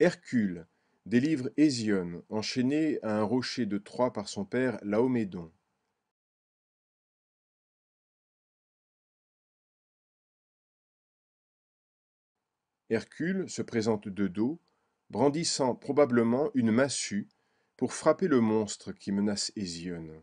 Hercule délivre Hésione enchaîné à un rocher de Troie par son père Laomédon. Hercule se présente de dos, brandissant probablement une massue pour frapper le monstre qui menace Hésione.